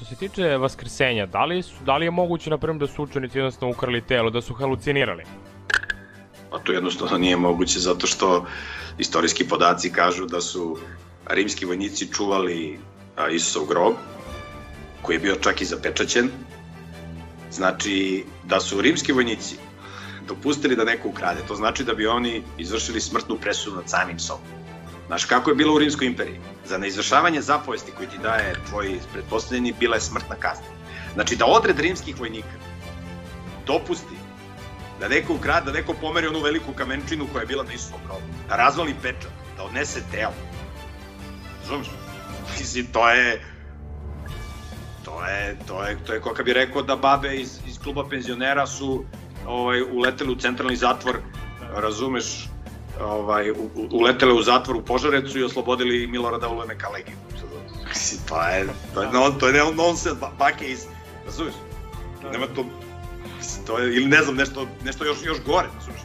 što se tiče vaskrsenja, da li, su, da li je moguće, na primjer, da su učenici jednostavno ukrali telo, da su halucinirali? Pa to jednostavno nije moguće zato što istorijski podaci kažu da su rimski vojnici čuvali Isusov grob, koji je bio čak i zapečaćen. Znači, da su rimski vojnici dopustili da neko ukrade, to znači da bi oni izvršili smrtnu presudu nad samim sobom. Znaš, kako je bilo u Rimskoj imperiji? Za neizvršavanje zapovesti koji ti daje tvoj predpostavljeni bila je smrtna kazna. Znači, da odred rimskih vojnika dopusti da neko ukrade, da neko pomeri onu veliku kamenčinu koja je bila na Isusovom grobu, da razvali pečat, da odnese telo. Razumiješ? Mislim, to je... To je, to je, to je kako bi rekao da babe iz, iz kluba penzionera su ovaj, uleteli u centralni zatvor, razumeš, ovaj, uletele u zatvor u Požarecu i oslobodili Milorada Uleme Kalegi. Mislim, to je, to je, no, to je nonsense, bake iz, razumeš? Nema to, mislim, to je, ili ne znam, nešto, nešto još, još gore, razumeš?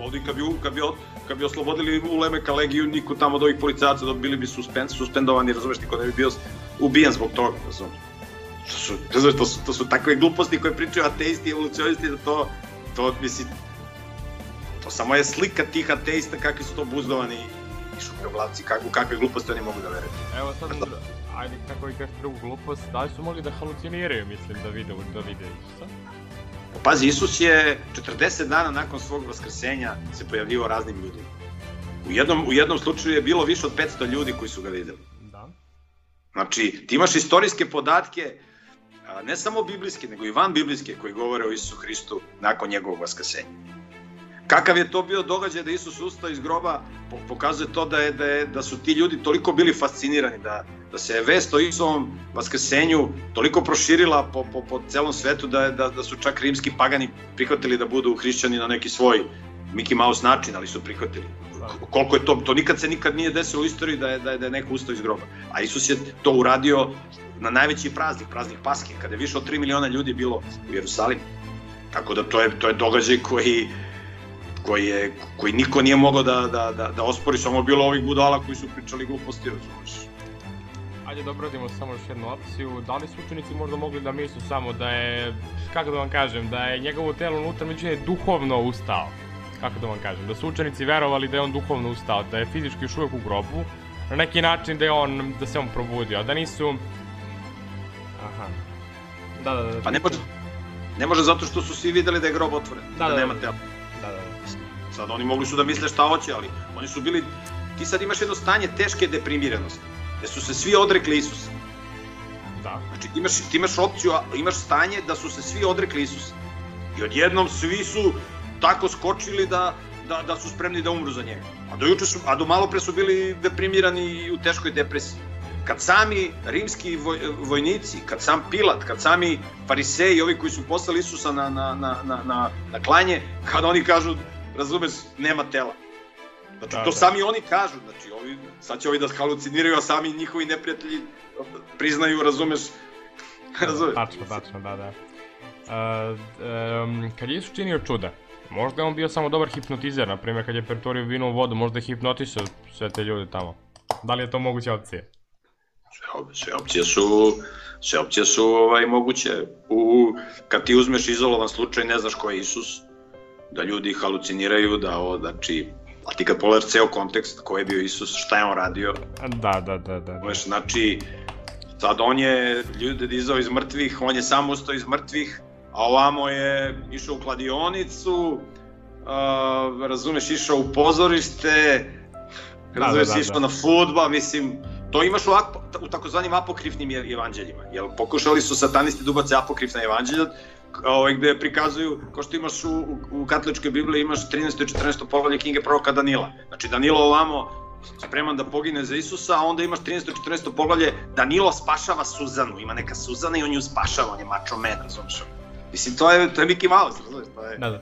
Ovdje kad bi, kad bi, kad bi oslobodili Uleme Kalegiju, niko tamo od ovih policajaca da bili bi suspend, suspendovani, razumeš, niko ne bi bio ubijen zbog toga, razumeš? To su, razumeš, to su, to su takve gluposti koje pričaju ateisti i evolucionisti da to, to, mislim, to samo je slika tih ateista kakvi su to buzdovani i šupljoglavci, kako, kakve gluposti oni mogu da veruju. Evo sad, ajde kako i kažeš drugu glupost, da li su mogli da haluciniraju, mislim, da vide, da vide Isusa? Pa pazi, Isus je 40 dana nakon svog vaskrsenja se pojavljivo raznim ljudima. U jednom, u jednom slučaju je bilo više od 500 ljudi koji su ga videli. Da. Znači, ti imaš istorijske podatke, ne samo biblijske, nego i van biblijske, koji govore o Isusu Hristu nakon njegovog vaskrsenja. Kakav je to bio događaj da Isus ustao iz groba, pokazuje to da, je, da, je, da su ti ljudi toliko bili fascinirani, da, da se je vest o Isusovom vaskrsenju toliko proširila po, po, po celom svetu da, da, da su čak rimski pagani prihvatili da budu hrišćani na neki svoj Mickey Mouse način, ali su prihvatili. Koliko je to, to nikad se nikad nije desilo u istoriji da je, da je, da je neko ustao iz groba. A Isus je to uradio na najveći praznik, praznik Paske, kada je više od 3 miliona ljudi bilo u Jerusalimu. Tako da to je, to je događaj koji, koji, je, koji niko nije mogao da, da, da, da ospori, samo bilo ovih budala koji su pričali gluposti, razumiješ. Ajde da obradimo samo još jednu opciju. Da li su učenici možda mogli da mislu samo da je, kako da vam kažem, da je njegovo telo unutra međutim je duhovno ustao? Kako da vam kažem, da su učenici verovali da je on duhovno ustao, da je fizički još uvek u grobu, na neki način da je on, da se on probudio, a da nisu... Aha. Da, da, da. Pa ne može, ne može zato što su svi videli da je grob otvoren, da, da, da nema tela. Sad oni mogli su da misle šta hoće, ali oni su bili... Ti sad imaš jedno stanje teške deprimiranosti, gde su se svi odrekli Isusa. Da. Znači ti imaš, ti imaš opciju, imaš stanje da su se svi odrekli Isusa. I odjednom svi su tako skočili da, da, da su spremni da umru za njega. A do, juče su, a do malo pre su bili deprimirani i u teškoj depresiji. Kad sami rimski voj, vojnici, kad sam Pilat, kad sami fariseji, ovi koji su poslali Isusa na, na, na, na, na, na klanje, kad oni kažu razumeš, nema tela. Znači, da, to da. sami oni kažu, znači, ovi, sad će ovi da haluciniraju, a sami njihovi neprijatelji priznaju, razumeš, razumeš. Tačno, tačno, da, da. Uh, um, kad je Isus činio čuda, možda je on bio samo dobar hipnotizer, na primjer, kad je pertorio vino u vodu, možda je hipnotisao sve te ljude tamo. Da li je to moguća opcija? Sve, sve opcije su sve opcije su ovaj moguće. U, kad ti uzmeš izolovan slučaj, ne znaš ko je Isus, da ljudi haluciniraju, da o, znači, a ti kad pogledaš ceo kontekst ko je bio Isus, šta je on radio. Da, da, da, da. da. Znači, sad on je ljude dizao iz mrtvih, on je sam ustao iz mrtvih, a ovamo je išao u kladionicu, uh, razumeš, išao u pozorište, da, razumeš, da, da, išao da. na futbal, mislim, to imaš u, u takozvanim apokrifnim evanđeljima, jel pokušali su satanisti da ubace apokrifna evanđelja, ovaj, gde prikazuju, kao što imaš u, u, katoličkoj Bibliji, imaš 13. i 14. poglavlje knjige proroka Danila. Znači, Danilo ovamo spreman da pogine za Isusa, a onda imaš 13. i 14. poglavlje Danilo spašava Suzanu, ima neka Suzana i on ju spašava, on je mačo men, razumiješ? Mislim, to je, to je Mickey Mouse, razumiješ? To je... Da, da.